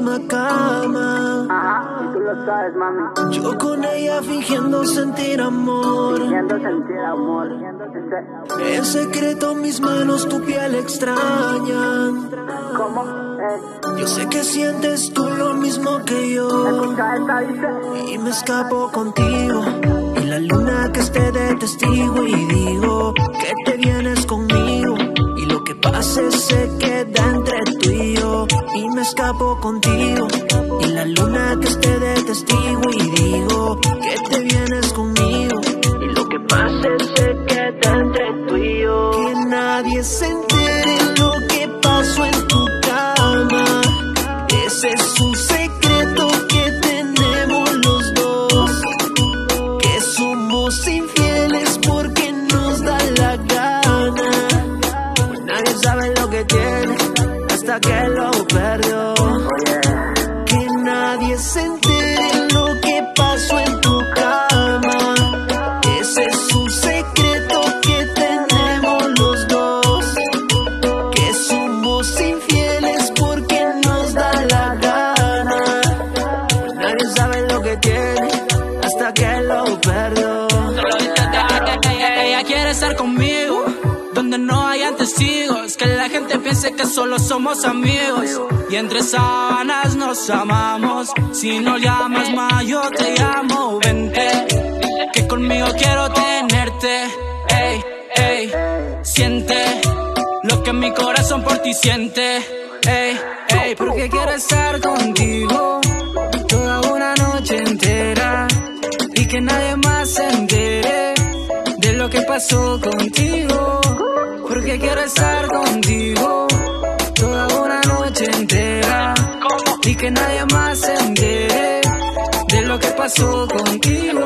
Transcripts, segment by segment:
misma cama. Ajá, y tú lo sabes, mami. Yo con ella fingiendo sentir amor. Fingiendo sentir amor. En secreto mis manos tu piel extrañan. ¿Cómo? Eh, Yo sé que sientes tú lo mismo que yo. esta, dice. Y me escapo contigo. Y la luna que esté de testigo. Y digo escapo contigo. Y la luna que esté de testigo. Y digo que te vienes conmigo. Y lo que pase se queda entre tú y yo. Que nadie se entere lo que pasó en tu cama. Ese es un secreto Estar conmigo, donde no hayan testigos, que la gente piense que solo somos amigos. Y entre sábanas nos amamos, si no llamas más yo te llamo, vente, que conmigo quiero tenerte, ey, ey, siente lo que mi corazón por ti siente, ey, ey, porque quiero estar contigo toda una noche entera y que nadie más se entere lo que pasó contigo. Porque quiero estar contigo toda una noche entera y que nadie más se entere de lo que pasó contigo.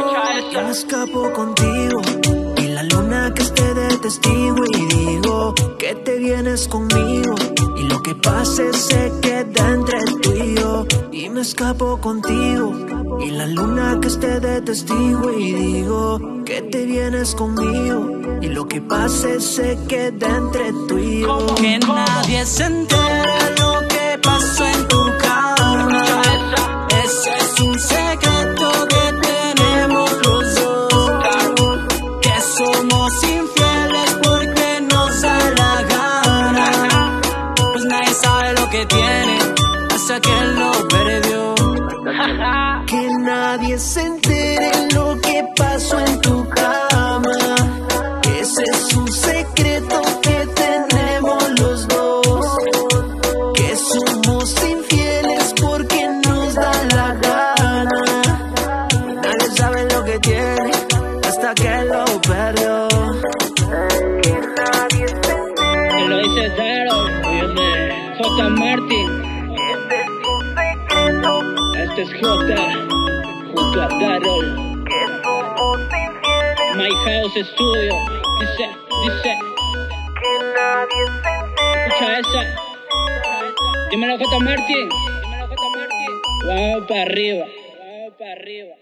Yo me escapo contigo y la luna que esté de testigo y digo que te vienes conmigo y lo que pase se queda entre tú y yo y me escapo contigo y la luna que esté de testigo y digo que te vienes conmigo y lo que pase se queda entre tú y yo Que nadie se entere lo que pasó en tu cama. Ese es un secreto que tenemos los dos. Que somos infieles porque nos da la gana. Pues nadie sabe lo que tiene hasta que lo. Que nadie se entere lo que pasó en tu cama. Ese es un secreto que tenemos los dos. Que somos infieles porque nos da la gana. Nadie sabe lo que tiene hasta que lo perdió. Que nadie se entere. Lo dice Daro, viene J. Este es J. Junto. My House Studio. Dice, dice, Que nadie se entere. escucha esa. Dímelo J. Martin. Dímelo J. Martin. Vamos para arriba. Vamos para arriba.